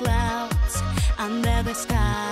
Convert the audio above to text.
clouds under the sky.